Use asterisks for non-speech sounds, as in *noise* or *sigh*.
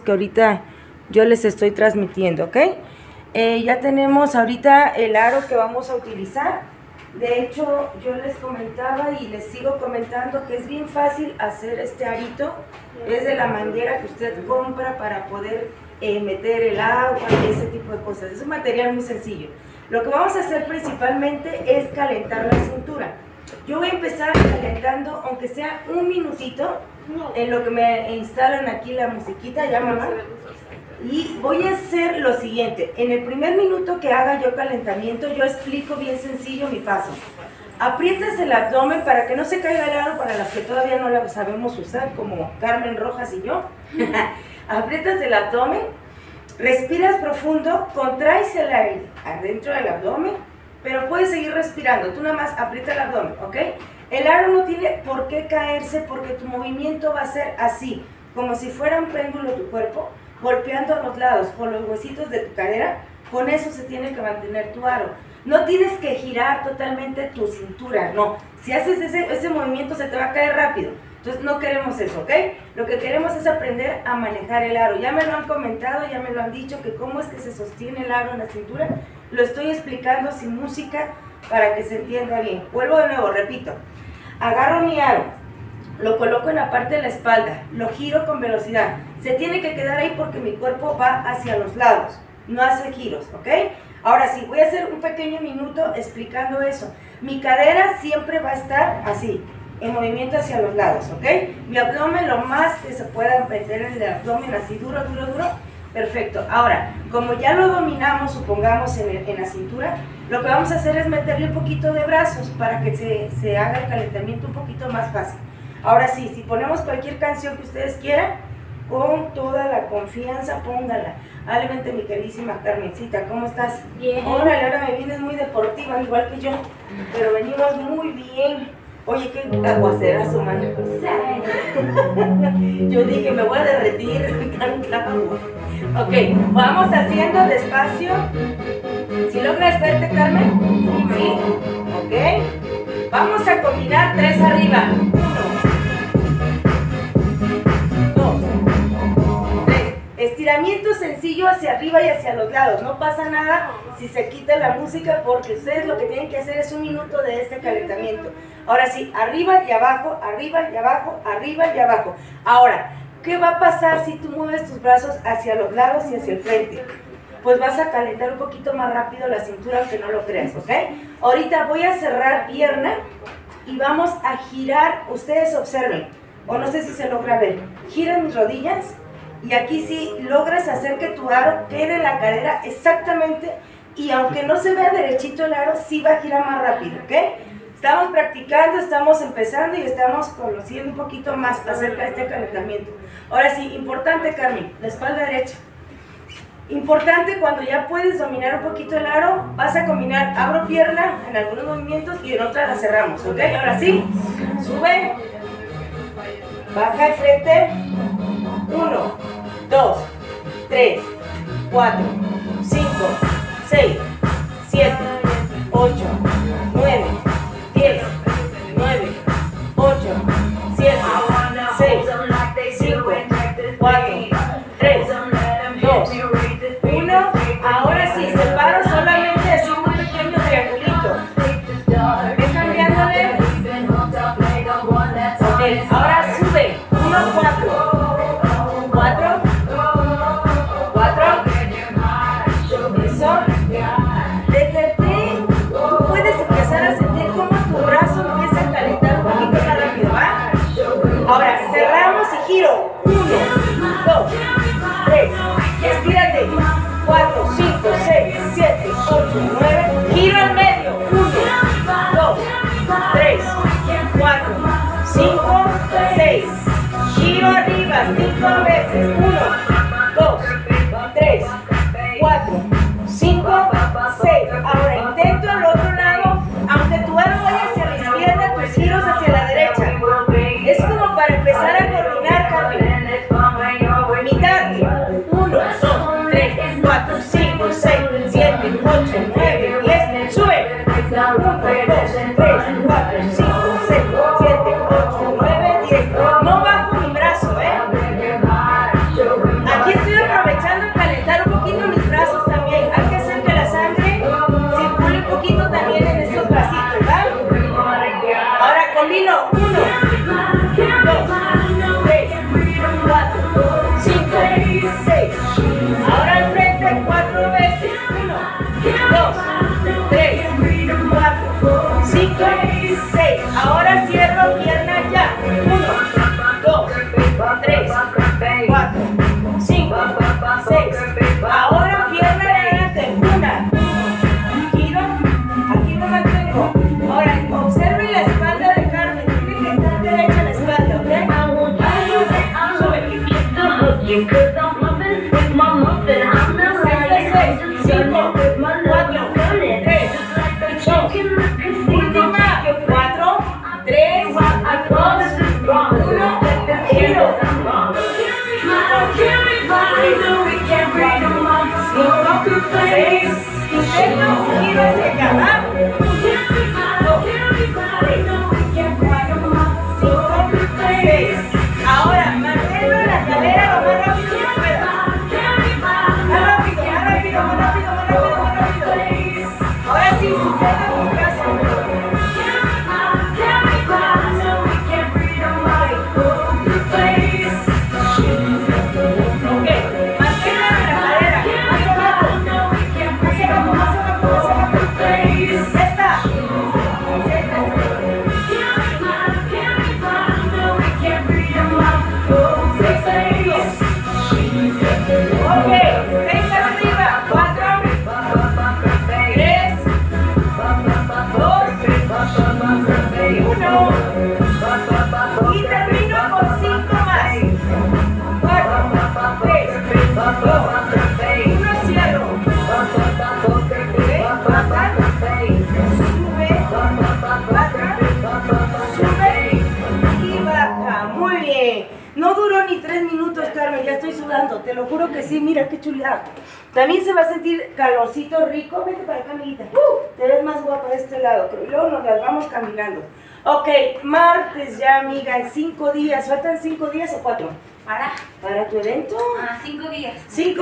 que ahorita yo les estoy transmitiendo, ¿ok? Eh, ya tenemos ahorita el aro que vamos a utilizar. De hecho, yo les comentaba y les sigo comentando que es bien fácil hacer este arito. Es de la manguera que usted compra para poder eh, meter el agua y ese tipo de cosas. Es un material muy sencillo. Lo que vamos a hacer principalmente es calentar la cintura. Yo voy a empezar calentando, aunque sea un minutito, en lo que me instalan aquí la musiquita, ya mamá. Y voy a hacer lo siguiente. En el primer minuto que haga yo calentamiento, yo explico bien sencillo mi paso. Aprietas el abdomen para que no se caiga el aro para las que todavía no la sabemos usar, como Carmen Rojas y yo. *laughs* Aprietas el abdomen, respiras profundo, contraes el aire adentro del abdomen, pero puedes seguir respirando. Tú nada más aprieta el abdomen, ¿ok? El aro no tiene por qué caerse porque tu movimiento va a ser así, como si fuera un péndulo tu cuerpo, golpeando a los lados con los huesitos de tu cadera. Con eso se tiene que mantener tu aro. No tienes que girar totalmente tu cintura, no. Si haces ese, ese movimiento se te va a caer rápido. Entonces no queremos eso, ¿ok? Lo que queremos es aprender a manejar el aro. Ya me lo han comentado, ya me lo han dicho, que cómo es que se sostiene el aro en la cintura. Lo estoy explicando sin música para que se entienda bien. Vuelvo de nuevo, repito. Agarro mi aro, lo coloco en la parte de la espalda, lo giro con velocidad. Se tiene que quedar ahí porque mi cuerpo va hacia los lados, no hace giros, ¿ok? Ahora sí, voy a hacer un pequeño minuto explicando eso. Mi cadera siempre va a estar así, en movimiento hacia los lados, ¿ok? Mi abdomen lo más que se pueda meter en el abdomen, así duro, duro, duro. Perfecto. Ahora, como ya lo dominamos, supongamos, en, en la cintura, lo que vamos a hacer es meterle un poquito de brazos para que se, se haga el calentamiento un poquito más fácil. Ahora sí, si ponemos cualquier canción que ustedes quieran, con toda la confianza, póngala. Adelante, mi queridísima Carmencita, ¿cómo estás? Bien. Órale, ahora me vienes muy deportiva, igual que yo, pero venimos muy bien. Oye, qué aguacerazo, mano. *laughs* Yo dije, me voy a derretir *laughs* tanta agua. Ok, vamos haciendo despacio. ¿Si logras verte, Carmen? Sí. Ok. Vamos a combinar tres arriba. Uno. Dos. Tres. Estiramiento sencillo hacia arriba y hacia los lados. No pasa nada si se quita la música porque ustedes lo que tienen que hacer es un minuto de este calentamiento. Ahora sí, arriba y abajo, arriba y abajo, arriba y abajo. Ahora, ¿qué va a pasar si tú mueves tus brazos hacia los lados y hacia el frente? Pues vas a calentar un poquito más rápido la cintura, aunque no lo creas, ¿ok? Ahorita voy a cerrar pierna y vamos a girar, ustedes observen, o no sé si se logra ver, gira mis rodillas y aquí sí logras hacer que tu aro quede en la cadera exactamente y aunque no se vea derechito el aro, sí va a girar más rápido, ¿ok? Estamos practicando, estamos empezando y estamos conociendo un poquito más acerca de este calentamiento. Ahora sí, importante, Carmen, la espalda derecha. Importante cuando ya puedes dominar un poquito el aro, vas a combinar, abro pierna en algunos movimientos y en otras la cerramos, ¿ok? Ahora sí, sube, baja el frente, 1, 2, 3, 4, 5, 6, 7, 8, giro. 1, 2, 3. Estírate. 4, 5, empezar a coordinar cambio. Mitad, 1, 2, 3, 4, 5, 6, 7, 8, 9, 10, sube. 1, 2, 3, 4, 5, 6, 7, 8, 9, 10. No bajo mi brazo, ¿eh? Aquí estoy aprovechando de calentar un poquito mis brazos también. Hay que hacer que la sangre circule un poquito también en estos bracitos, ¿vale? Ahora combino 1, 2, 3, 4, 5, 6, 7, 8, 9, 10, Thank you. crazy espérame, ya estoy sudando, te lo juro que sí, mira qué chulada. También se va a sentir calorcito rico, vete para acá, amiguita. Uh, te ves más guapa de este lado, pero luego nos las vamos caminando. Ok, martes ya, amiga, en cinco días, ¿faltan cinco días o cuatro? Para. ¿Para tu evento? Ah, cinco días. Cinco